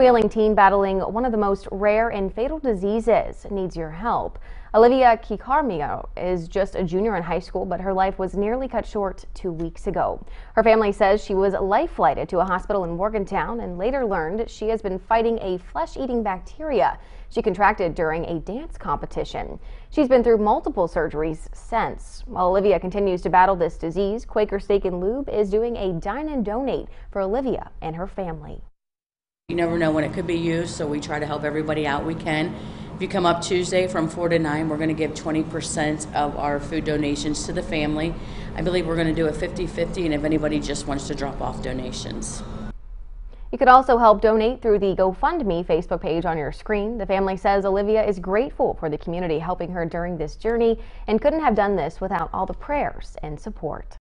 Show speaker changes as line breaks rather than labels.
Wheeling teen battling one of the most rare and fatal diseases needs your help. Olivia Kikarmio is just a junior in high school, but her life was nearly cut short two weeks ago. Her family says she was life flighted to a hospital in Morgantown and later learned she has been fighting a flesh-eating bacteria she contracted during a dance competition. She's been through multiple surgeries since. While Olivia continues to battle this disease, Quaker Steak and Lube is doing a dine and donate for Olivia and her family.
You never know when it could be used, so we try to help everybody out we can. If you come up Tuesday from 4 to 9, we're going to give 20% of our food donations to the family. I believe we're going to do a 50 50, and if anybody just wants to drop off donations.
You could also help donate through the GoFundMe Facebook page on your screen. The family says Olivia is grateful for the community helping her during this journey and couldn't have done this without all the prayers and support.